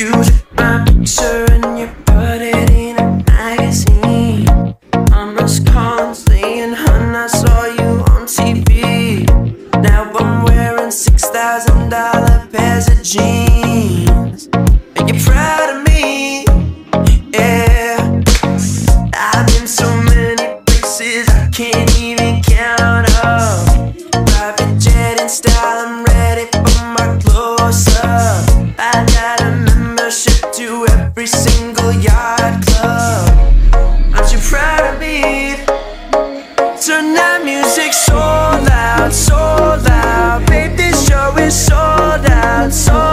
Use my picture and you put it in a magazine. I'm Rose and hun, I saw you on TV. Now I'm wearing six thousand dollar pairs of jeans, you proud of me. Yeah, I've been so many places I can't even jet in style, every single yacht club. Aren't you proud of me? Turn that music so loud, so loud. Babe, this show is sold out, sold out.